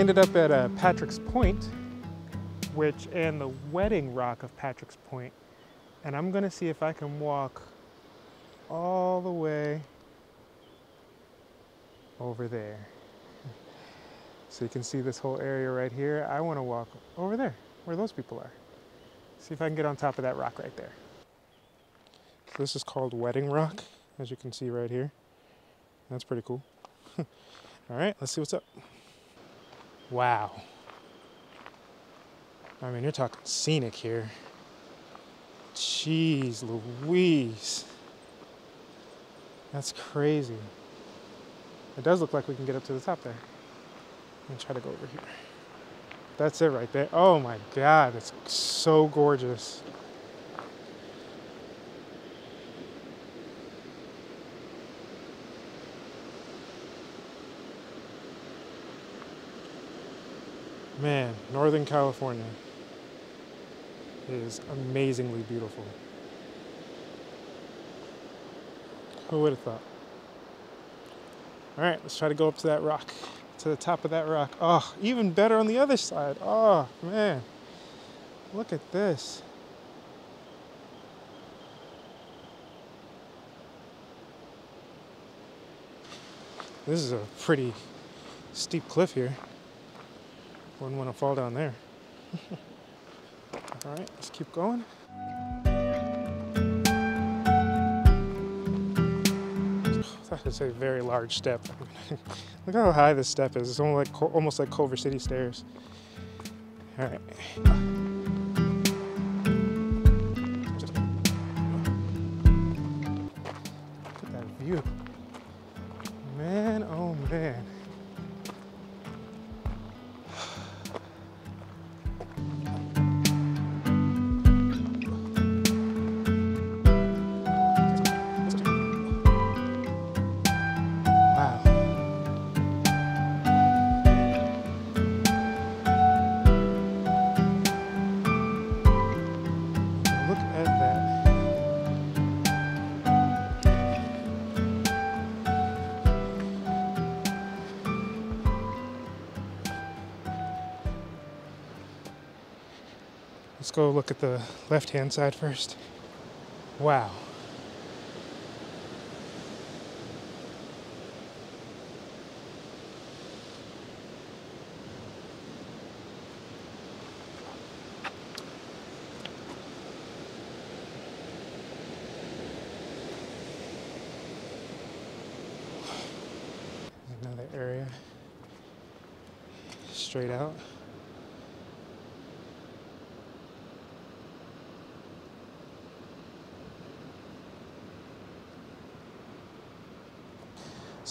Ended up at uh, Patrick's Point, which and the wedding rock of Patrick's Point, and I'm gonna see if I can walk all the way over there. So you can see this whole area right here. I want to walk over there, where those people are. See if I can get on top of that rock right there. So this is called Wedding Rock, as you can see right here. That's pretty cool. All right, let's see what's up. Wow. I mean, you're talking scenic here. Jeez Louise. That's crazy. It does look like we can get up to the top there. Let me try to go over here. That's it right there. Oh my God, it's so gorgeous. Man, Northern California is amazingly beautiful. Who would have thought? All right, let's try to go up to that rock, to the top of that rock. Oh, even better on the other side. Oh, man. Look at this. This is a pretty steep cliff here. Wouldn't want to fall down there. All right, let's keep going. That is a very large step. Look how high this step is. It's almost like, almost like Culver City stairs. All right. Look at that view. Man, oh man. Let's go look at the left hand side first. Wow. Another area. Straight out.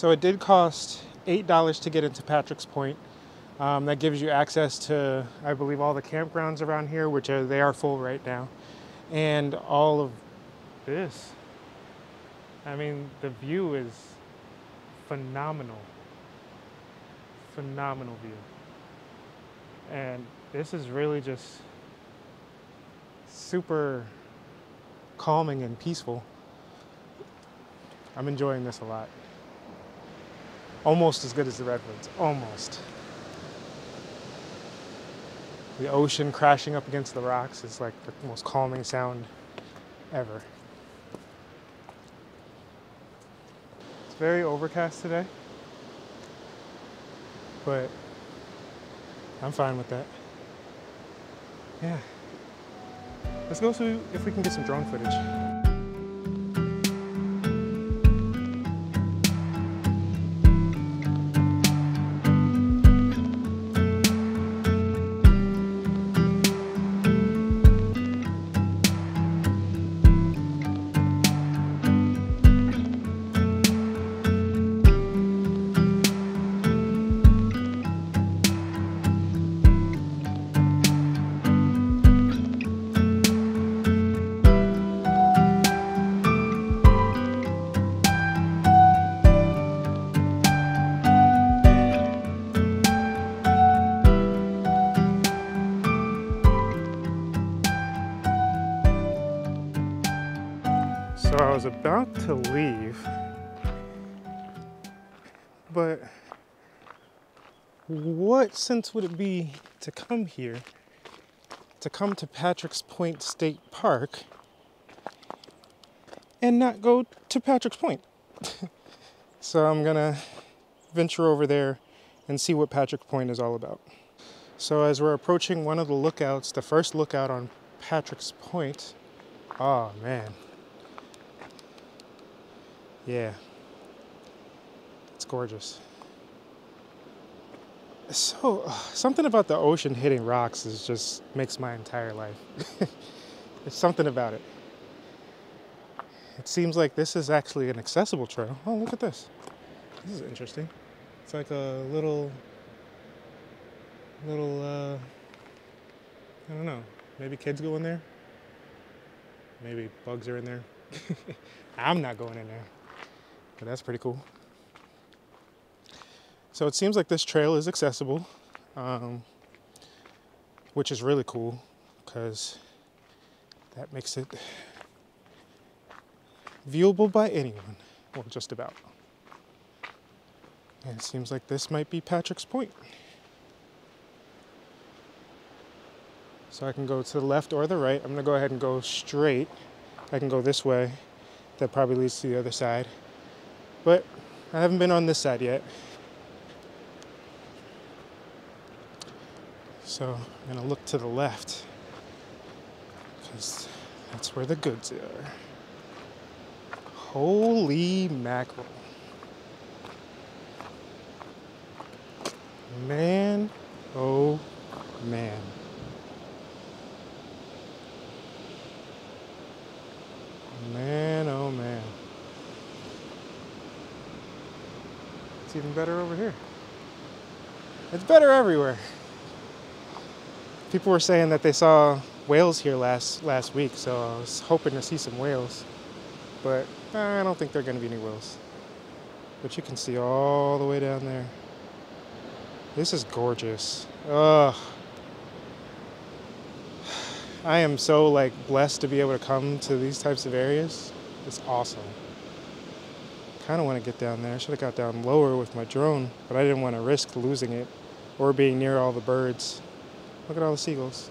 So it did cost $8 to get into Patrick's Point. Um, that gives you access to, I believe, all the campgrounds around here, which are, they are full right now, and all of this. I mean, the view is phenomenal. Phenomenal view. And this is really just super calming and peaceful. I'm enjoying this a lot. Almost as good as the Redwoods, almost. The ocean crashing up against the rocks is like the most calming sound ever. It's very overcast today, but I'm fine with that. Yeah. Let's go see if we can get some drone footage. Was about to leave, but what sense would it be to come here, to come to Patrick's Point State Park, and not go to Patrick's Point? so I'm gonna venture over there and see what Patrick Point is all about. So as we're approaching one of the lookouts, the first lookout on Patrick's Point, oh man. Yeah. It's gorgeous. So, something about the ocean hitting rocks is just makes my entire life. It's something about it. It seems like this is actually an accessible trail. Oh, look at this. This is interesting. It's like a little, little, uh, I don't know. Maybe kids go in there. Maybe bugs are in there. I'm not going in there. But that's pretty cool. So it seems like this trail is accessible, um, which is really cool because that makes it viewable by anyone, or just about. And it seems like this might be Patrick's Point. So I can go to the left or the right. I'm gonna go ahead and go straight. I can go this way. That probably leads to the other side. But I haven't been on this side yet. So I'm gonna look to the left because that's where the goods are. Holy mackerel. Man, oh man. Man, oh man. It's even better over here. It's better everywhere. People were saying that they saw whales here last last week, so I was hoping to see some whales. But I don't think there are going to be any whales. But you can see all the way down there. This is gorgeous. Ugh. I am so like blessed to be able to come to these types of areas. It's awesome. I kind of want to get down there. I should have got down lower with my drone, but I didn't want to risk losing it or being near all the birds. Look at all the seagulls.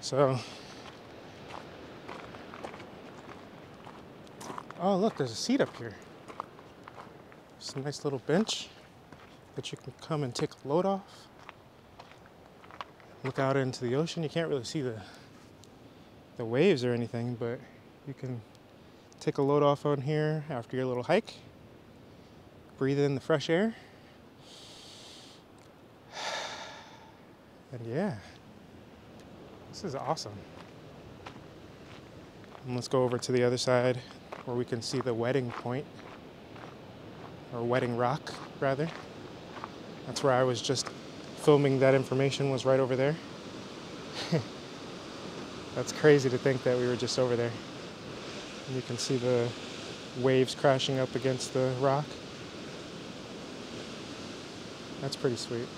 So, oh look, there's a seat up here. It's a nice little bench that you can come and take a load off. Look out into the ocean. You can't really see the the waves or anything, but you can take a load off on here after your little hike. Breathe in the fresh air. And yeah. This is awesome. And let's go over to the other side where we can see the wedding point, or wedding rock, rather. That's where I was just filming that information was right over there. That's crazy to think that we were just over there. And you can see the waves crashing up against the rock. That's pretty sweet.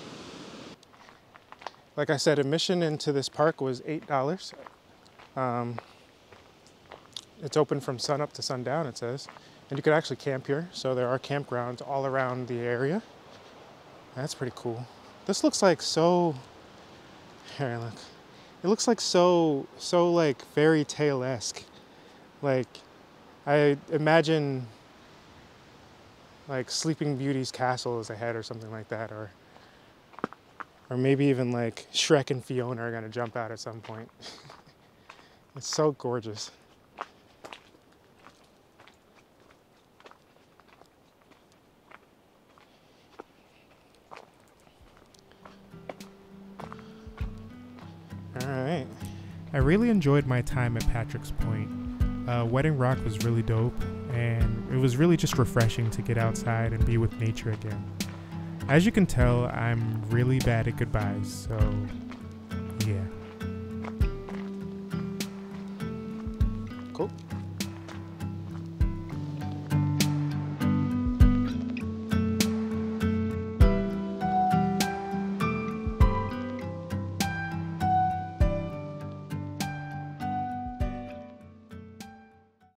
Like I said, admission into this park was $8. Um, it's open from sun up to sundown, it says. And you can actually camp here. So there are campgrounds all around the area. That's pretty cool. This looks like so, here, look. It looks like so, so like fairy tale-esque. Like, I imagine like Sleeping Beauty's castle is ahead or something like that, or or maybe even like Shrek and Fiona are gonna jump out at some point. it's so gorgeous. I really enjoyed my time at Patrick's Point. Uh, Wedding Rock was really dope, and it was really just refreshing to get outside and be with nature again. As you can tell, I'm really bad at goodbyes, so yeah. Cool.